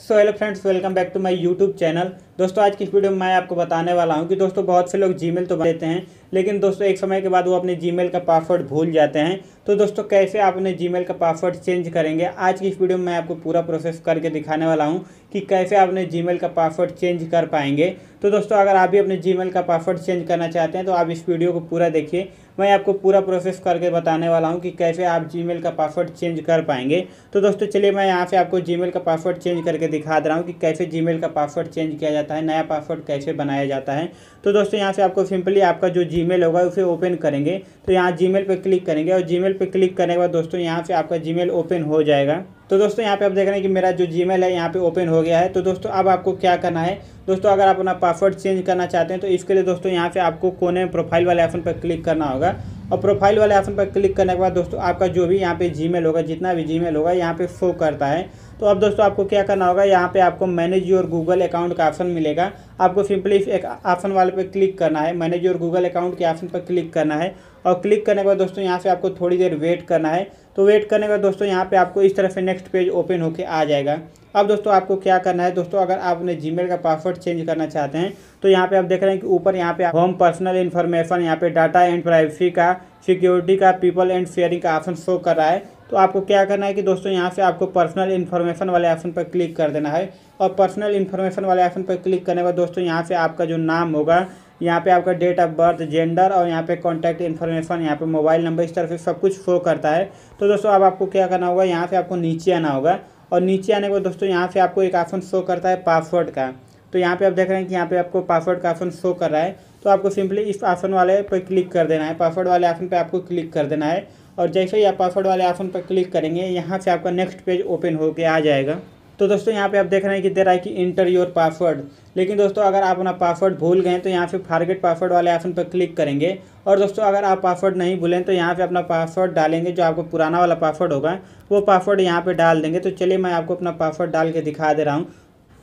So hello friends welcome back to my YouTube channel दोस्तों, आज की वीडियो में मैं आपको बताने वाला हूँ कि दोस्तों, बहुत से लोग जीमेल तो लेते हैं, लेकिन दोस्तों, एक समय के बाद वो अपने जीमेल का पासवर्ड भूल जाते हैं। तो दोस्तों, कैसे आप अपने जीमेल का पासवर्ड चेंज करेंगे, आज की इस वीडियो में मैं आपको पूरा प्रोसेस करके दिखाने वाला हूँ कि कैसे आप अपने जीमेल का पासवर्ड चेंज कर पाएँगे। तो दोस्तों, अगर आप भी अपने जीमेल का पासवर्ड चेंज करना चाहते हैं तो आप इस वीडियो को पूरा देखिए। मैं आपको पूरा प्रोसेस करके बताने वाला हूँ कि कैसे आप जीमेल का पासवर्ड चेंज कर पाएँगे। तो दोस्तों, चलिए मैं यहाँ से आपको जीमेल का पासवर्ड चेंज करके दिखा दे रहा हूँ कि कैसे जीमेल का पासवर्ड चेंज किया जाता है, नया पासवर्ड कैसे बनाया जाता है। तो दोस्तों, यहाँ से आपको सिंपली आपका जो जीमेल होगा, उसे ओपन करेंगे। तो यहाँ जीमेल पर क्लिक करेंगे और जीमेल पर क्लिक करने के बाद दोस्तों यहाँ से आपका जीमेल ओपन हो जाएगा। तो दोस्तों यहाँ पे आप देख रहे हैं कि मेरा जो जीमेल है यहाँ पे ओपन हो गया है। तो दोस्तों अब आपको क्या करना है? दोस्तों अगर आप अपना पासवर्ड चेंज करना चाहते हैं तो इसके लिए दोस्तों यहाँ पे आपको कोने में प्रोफ़ाइल वाले ऑप्शन पर क्लिक करना होगा। और प्रोफ़ाइल वाले ऑप्शन पर क्लिक करने के बाद दोस्तों आपका जो भी यहाँ पे जीमेल होगा, जितना भी जीमेल होगा, यहाँ पे शो करता है। तो अब दोस्तों आपको क्या करना होगा, यहाँ पे आपको मैनेज योर गूगल अकाउंट का ऑप्शन मिलेगा। आपको सिंपली एक ऑप्शन वाले पे क्लिक करना है। मैनेज योर गूगल अकाउंट के ऑप्शन पर क्लिक करना है और क्लिक करने के बाद दोस्तों यहाँ से आपको थोड़ी देर वेट करना है। तो वेट करने के बाद दोस्तों यहाँ पे आपको इस तरह से नेक्स्ट पेज ओपन होकर आ जाएगा। अब दोस्तों आपको क्या करना है, दोस्तों अगर आप अपने जीमेल का पासवर्ड चेंज करना चाहते हैं तो यहाँ पे आप देख रहे हैं कि ऊपर यहाँ पे होम पर्सनल इन्फॉर्मेशन यहाँ पे डाटा एंड प्राइवेसी का सिक्योरिटी का पीपल एंड शेयरिंग का ऑप्शन शो कर रहा है। तो आपको क्या करना है कि दोस्तों, यहाँ से आपको पर्सनल इन्फॉर्मेशन वाले ऑप्शन पर क्लिक कर देना है। और पर्सनल इन्फॉर्मेशन वाले ऑप्शन पर क्लिक करने के बाद दोस्तों, यहाँ से आपका जो नाम होगा, यहाँ पे आपका डेट ऑफ़ बर्थ जेंडर और यहाँ पे कॉन्टैक्ट इन्फॉर्मेशन यहाँ पे मोबाइल नंबर इस तरह से सब कुछ शो करता है। तो दोस्तों, अब आपको क्या करना होगा, यहाँ से आपको नीचे आना होगा। और नीचे आने के बाद दोस्तों, यहाँ से आपको एक ऑप्शन शो करता है पासवर्ड का। तो यहाँ पे आप देख रहे हैं कि यहाँ पे आपको पासवर्ड का ऑप्शन शो कर रहा है। तो आपको सिंपली इस ऑप्शन वाले पर क्लिक कर देना है। पासवर्ड वाले ऑप्शन पर आपको क्लिक कर देना है। और जैसे ही आप पासवर्ड वाले ऑप्शन पर क्लिक करेंगे, यहाँ से आपका नेक्स्ट पेज ओपन होकर आ जाएगा। तो दोस्तों, यहाँ पे आप देख रहे हैं कि दे रहा है कि इंटर योर पासवर्ड लेकिन दोस्तों, अगर आप अपना पासवर्ड भूल गए तो यहाँ पे फारगेट पासवर्ड वाले ऑप्शन पर क्लिक करेंगे। और दोस्तों, अगर आप पासवर्ड नहीं भूलें तो यहाँ पे अपना पासवर्ड डालेंगे, जो आपको पुराना वाला पासवर्ड होगा, वो पासवर्ड यहाँ पे डाल देंगे। तो चलिए, मैं आपको अपना पासवर्ड डाल के दिखा दे रहा हूँ।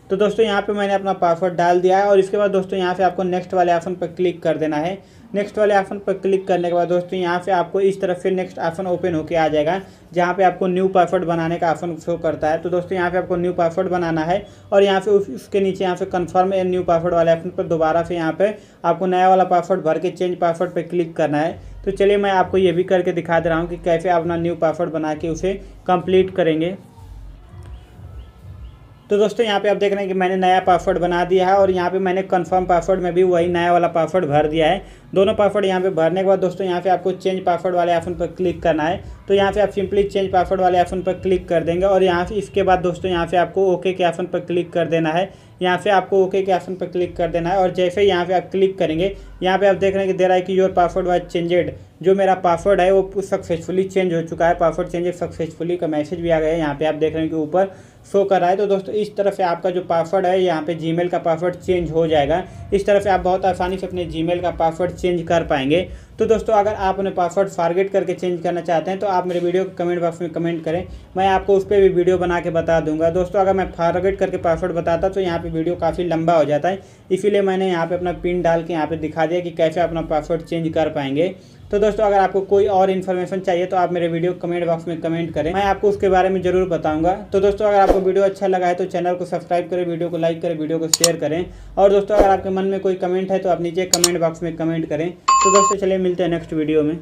तो दोस्तों यहाँ पे मैंने अपना पासवर्ड डाल दिया है और इसके बाद दोस्तों यहाँ से आपको नेक्स्ट वाले ऑप्शन पर क्लिक कर देना है। नेक्स्ट वाले ऑप्शन पर क्लिक करने के बाद दोस्तों यहाँ से आपको इस तरफ़ से नेक्स्ट ऑप्शन ओपन होकर आ जाएगा जहाँ पे आपको न्यू पासवर्ड बनाने का ऑप्शन शो करता है। तो दोस्तों यहाँ पे आपको न्यू पासवर्ड बनाना है और यहाँ पे उस, उसके नीचे यहाँ पे कंफर्म एंड न्यू पासवर्ड वाले ऑप्शन पर दोबारा से यहाँ पे आपको नया वाला पासवर्ड भर के चेंज पासवर्ड पर क्लिक करना है। तो चलिए मैं आपको ये भी करके दिखा दे रहा हूँ कि कैसे अपना न्यू पासवर्ड बना के उसे कंप्लीट करेंगे। तो दोस्तों, यहाँ पे आप देख रहे हैं कि मैंने नया पासवर्ड बना दिया है और यहाँ पे मैंने कंफर्म पासवर्ड में भी वही नया वाला पासवर्ड भर दिया है। दोनों पासवर्ड यहाँ पे भरने के बाद दोस्तों, यहाँ पे आपको चेंज पासवर्ड वाले ऑप्शन पर क्लिक करना है। तो यहाँ पे आप सिंपली चेंज पासवर्ड वाले ऑप्शन पर क्लिक कर देंगे और यहाँ से इसके बाद दोस्तों यहाँ से आपको ओके के ऑप्शन पर क्लिक कर देना है। यहाँ से आपको ओके के ऑप्शन पर क्लिक कर देना है और जैसे ही यहाँ पे आप क्लिक करेंगे, यहाँ पे आप देख रहे हैं कि दे रहा है कि योर पासवर्ड वाज चेंजेड जो मेरा पासवर्ड है वो सक्सेसफुली चेंज हो चुका है। पासवर्ड चेंज सक्सेसफुली का मैसेज भी आ गया है। यहाँ पे आप देख रहे हैं कि ऊपर शो कर रहा है। तो दोस्तों इस तरह से आपका जो पासवर्ड है, यहाँ पे जीमेल का पासवर्ड चेंज हो जाएगा। इस तरह से आप बहुत आसानी से अपने जीमेल का पासवर्ड चेंज कर पाएँगे। तो दोस्तों, अगर आप अपने पासवर्ड फारगेट करके चेंज करना चाहते हैं तो आप मेरे वीडियो को कमेंट बॉक्स में कमेंट करें। मैं आपको उस पर भी वीडियो बना के बता दूँगा। दोस्तों, अगर मैं फारगेट करके पासवर्ड बताता तो यहाँ पर वीडियो काफ़ी लंबा हो जाता है। इसीलिए मैंने यहाँ पर अपना पिन डाल के यहाँ पर दिखा दिया कि कैसे अपना पासवर्ड चेंज कर पाएँगे। तो दोस्तों, अगर आपको कोई और इन्फॉर्मेशन चाहिए तो आप मेरे वीडियो कमेंट बॉक्स में कमेंट करें। मैं आपको उसके बारे में ज़रूर बताऊँगा। तो दोस्तों, अगर आपको वीडियो अच्छा लगा है तो चैनल को सब्सक्राइब करें वीडियो को लाइक करें वीडियो को शेयर करें। और दोस्तों, अगर आपके मन में कोई कमेंट है तो आप नीचे कमेंट बॉक्स में कमेंट करें। तो दोस्तों, चलिए मिलते हैं नेक्स्ट वीडियो में।